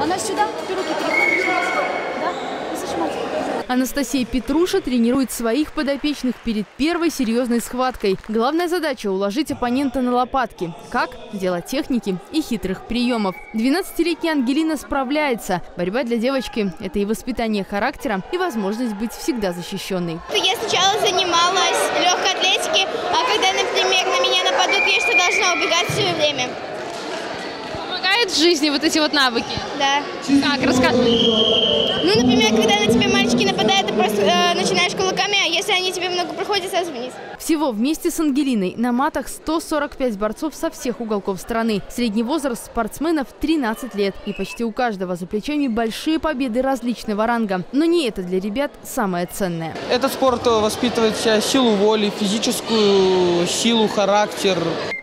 Она сюда, ты руки переходишь. Да? Анастасия Петруша тренирует своих подопечных перед первой серьезной схваткой. Главная задача – уложить оппонента на лопатки. Как? Дело техники и хитрых приемов. 12-летняя Ангелина справляется. Борьба для девочки – это и воспитание характера, и возможность быть всегда защищенной. Я сначала занималась легкой атлетикой, а когда, например, на меня нападут, я что должна убегать все время. Помогает в жизни вот эти вот навыки? Да. Как? Расскажи. Ну, например, когда на тебя мальчики нападают, ты просто э, начинаешь кулаками, а если они тебе много проходят, сразу вниз. Всего вместе с Ангелиной на матах 145 борцов со всех уголков страны. Средний возраст спортсменов 13 лет. И почти у каждого за плечами большие победы различного ранга. Но не это для ребят самое ценное. Этот спорт воспитывает в себя силу воли, физическую силу, характер.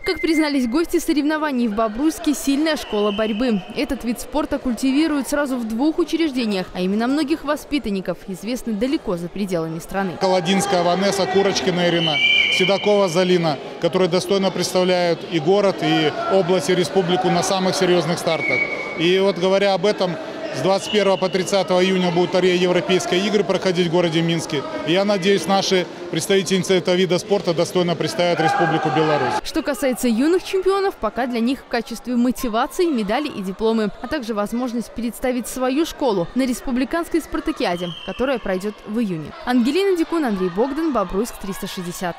Как признались гости соревнований в Бобруйске, сильная школа борьбы. Этот вид спорта культивируют сразу в двух учреждениях, а имена многих воспитанников известны далеко за пределами страны. Колодинская Ванесса, Курочкина Ирина, Седокова Залина, которые достойно представляют и город, и область, и республику на самых серьезных стартах. И вот говоря об этом, с 21 по 30 июня будут арея Европейской игры проходить в городе Минске. И я надеюсь, наши представительницы этого вида спорта достойно представят Республику Беларусь. Что касается юных чемпионов, пока для них в качестве мотивации медали и дипломы, а также возможность представить свою школу на республиканской спартакиаде, которая пройдет в июне. Ангелина Дикун, Андрей Богдан, Бобруйск, 360.